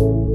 you